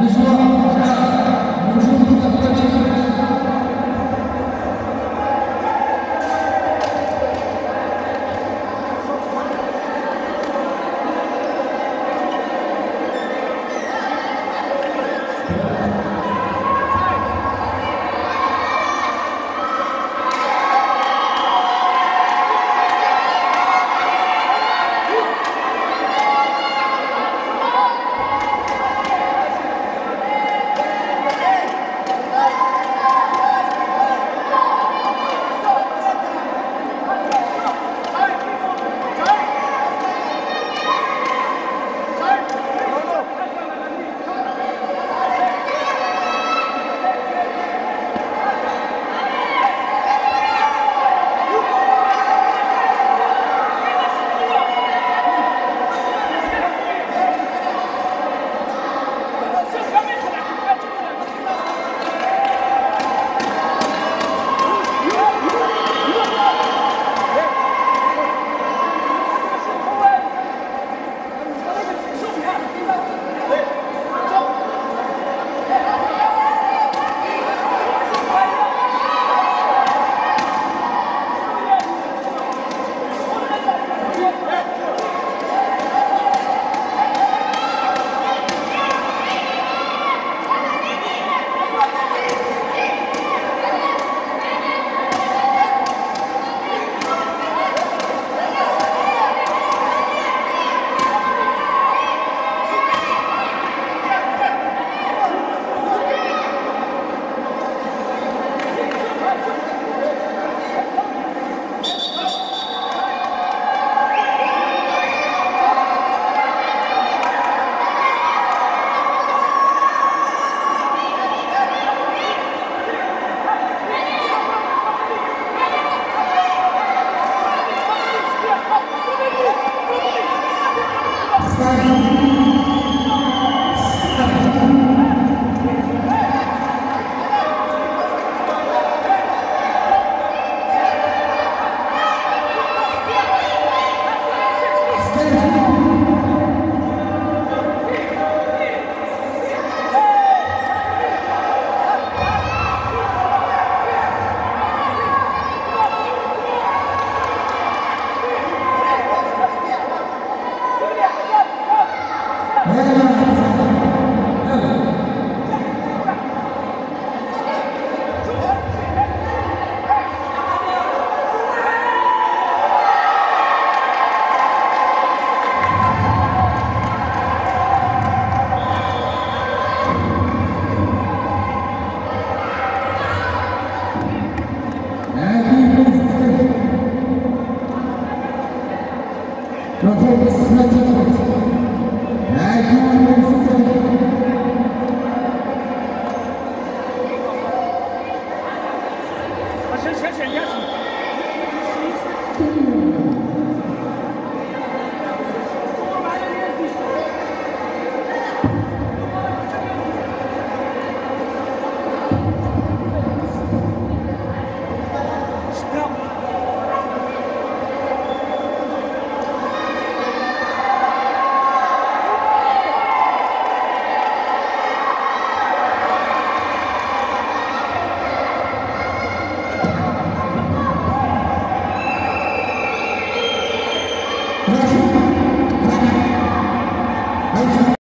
This one. Gracias.